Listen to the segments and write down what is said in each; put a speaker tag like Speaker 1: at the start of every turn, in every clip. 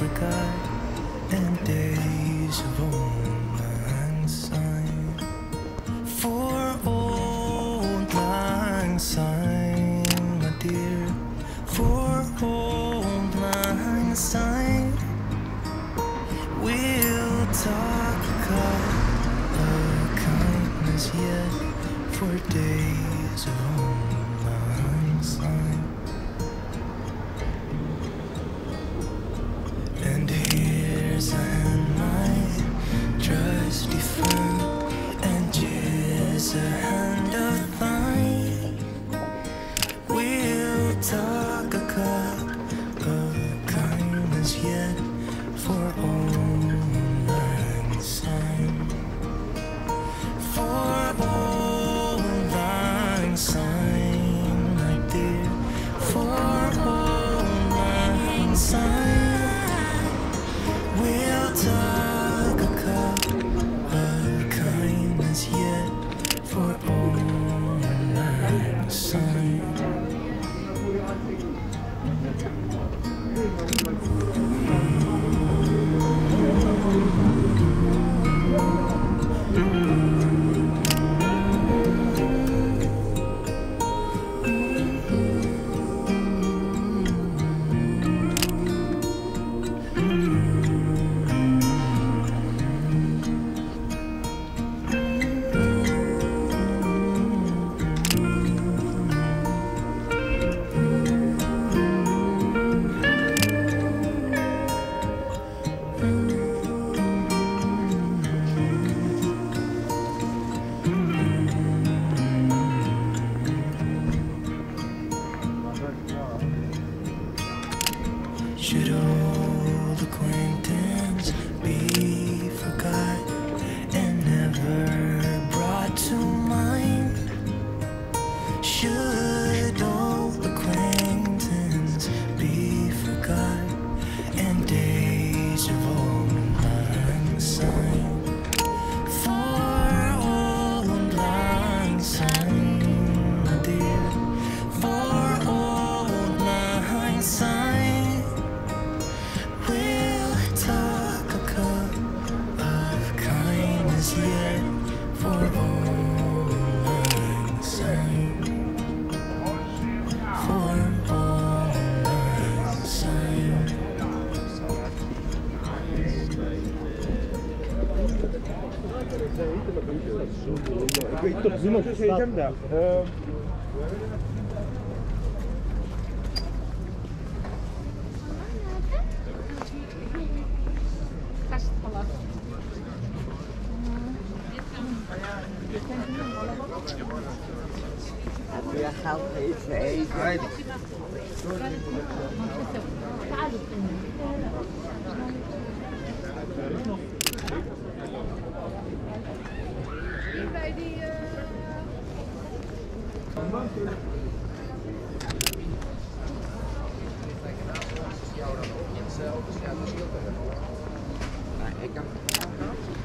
Speaker 1: the car. Zinoş. Bir şey diyeceğim de. E, يا خالتي سعيد عادي تعالوا Ik heb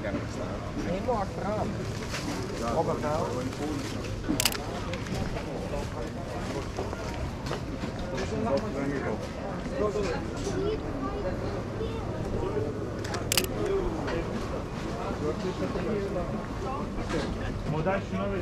Speaker 2: hem staan. Nee, maar achteraan. Op en nou.
Speaker 1: Ему дальше надо.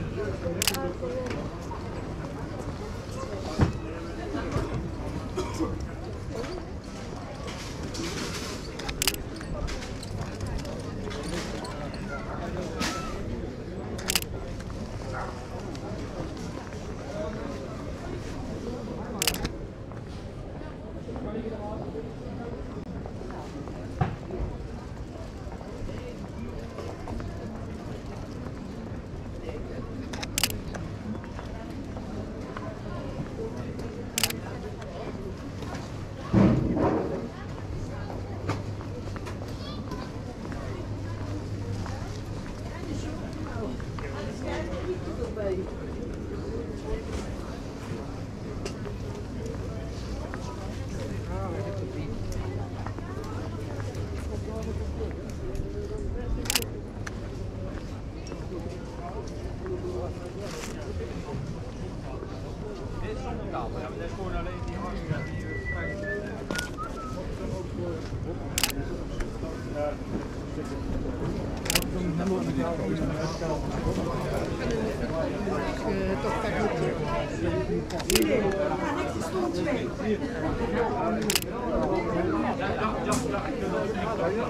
Speaker 2: halen. Ja, maar dat gewoon alleen die hangen die we eh, krijgen.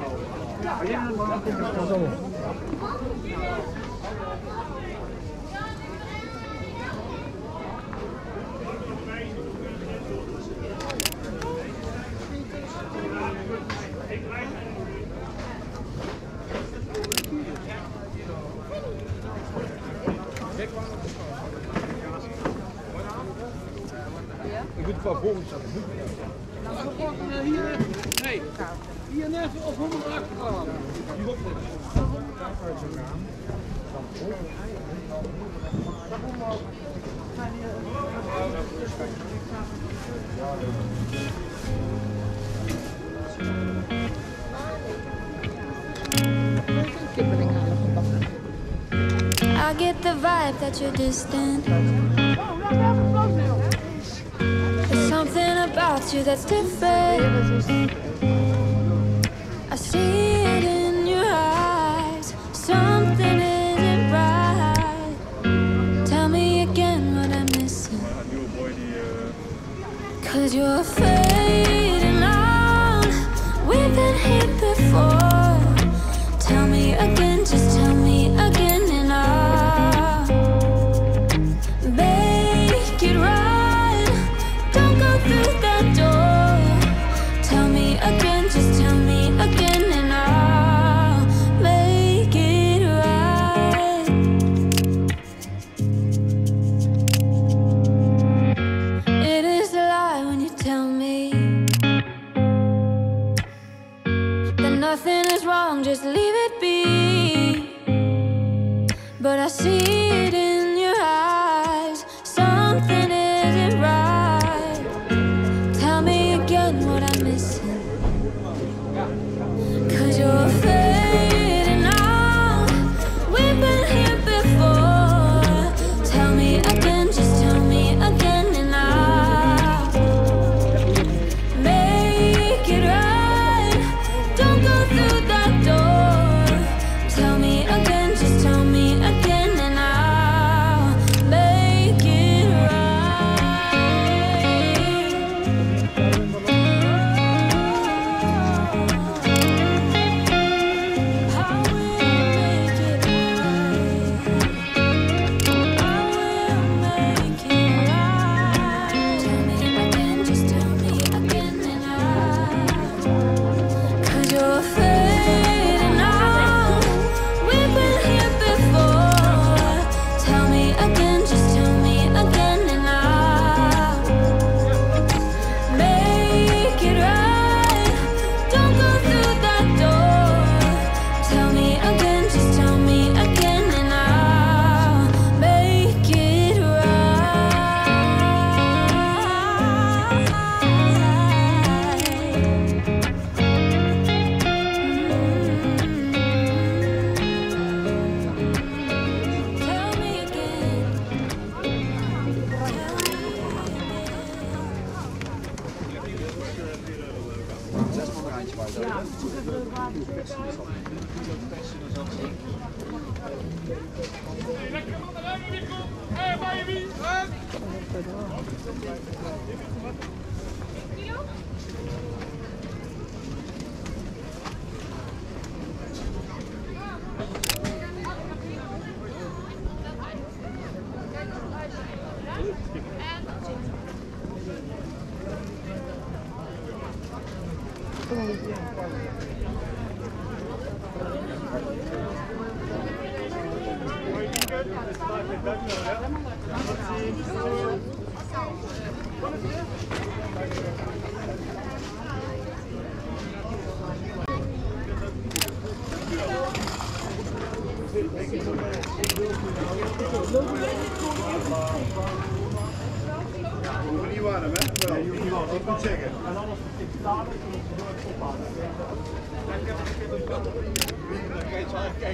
Speaker 1: Ja, ja, ja. We pakken hier. Nee. Hier net of 100 Die net.
Speaker 2: I get the vibe that you're distant. Oh, something about you that's different. I see it in your eyes. Something isn't right. Tell me again what I'm missing. Cause you're afraid. tell me that nothing is wrong, just leave it be. But I see it.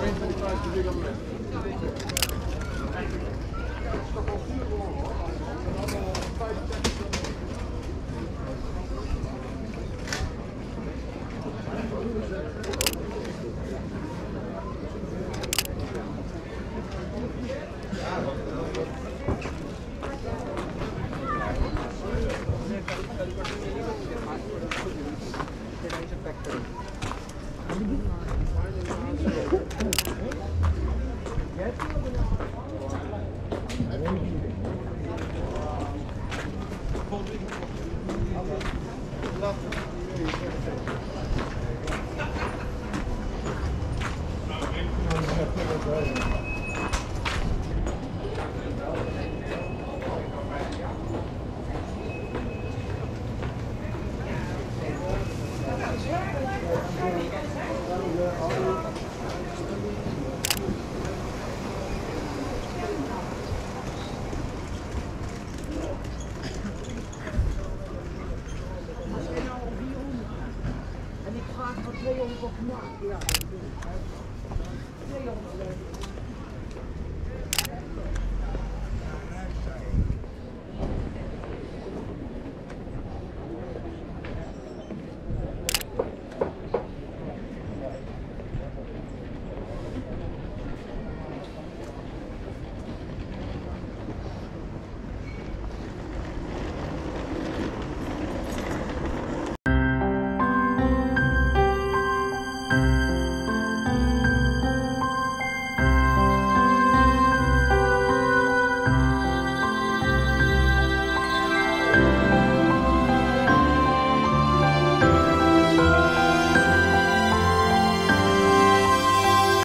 Speaker 1: Thank you. 那用不着买呀，就是还好，这用不